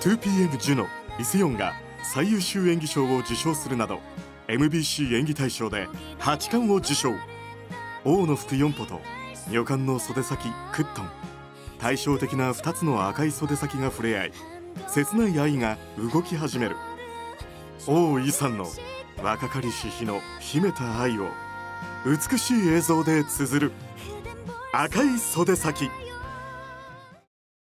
2PM ジュノイセヨンが最優秀演技賞を受賞するなど MBC 演技大賞で8冠を受賞王の服4歩と女官の袖先クットン対照的な2つの赤い袖先が触れ合い切ない愛が動き始める王イさんの若かりし日の秘めた愛を美しい映像で綴る赤い袖先